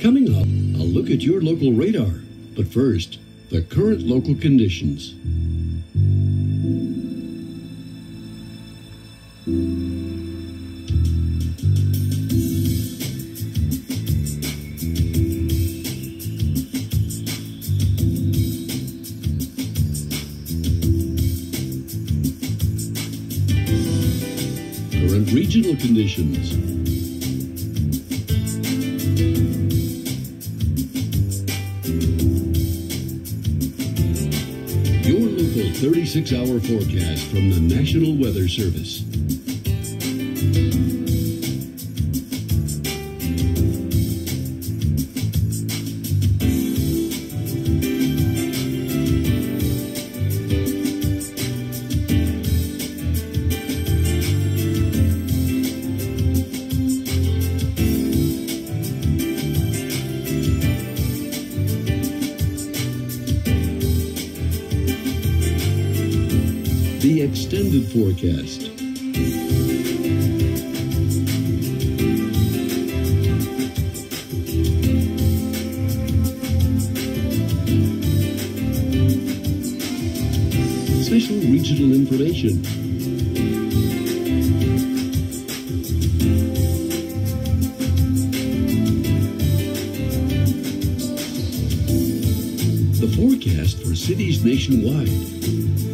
Coming up, a look at your local radar. But first, the current local conditions. Current regional conditions. Your local 36 hour forecast from the National Weather Service. The extended forecast. Special regional information. The forecast for cities nationwide.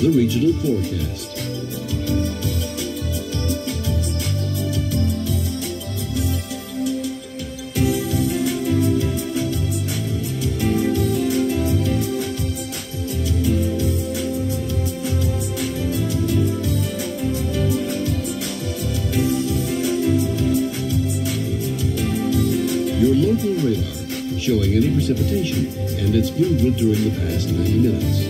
The regional forecast. Your local radar showing any precipitation and its movement during the past 90 minutes.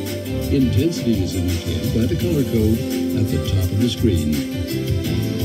Intensity is indicated by the color code at the top of the screen.